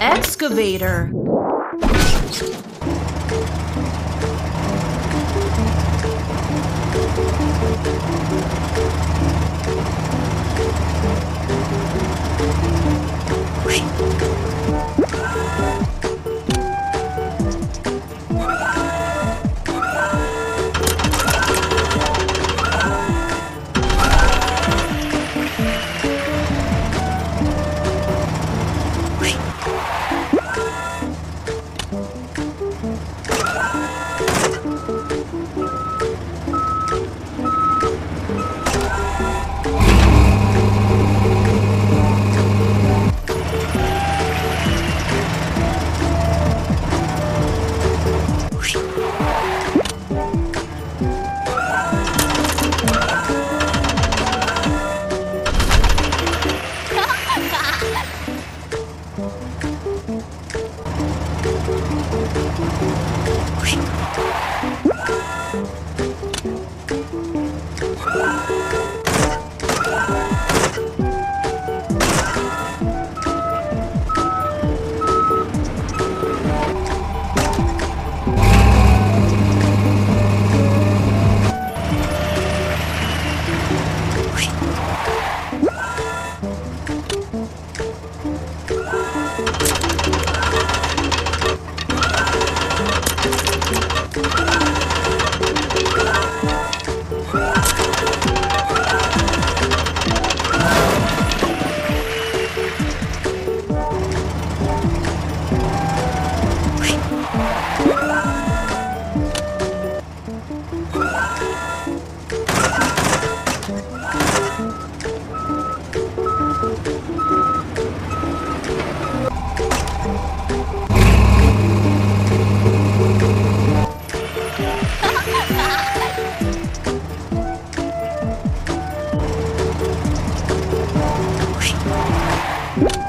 excavator Thank you. you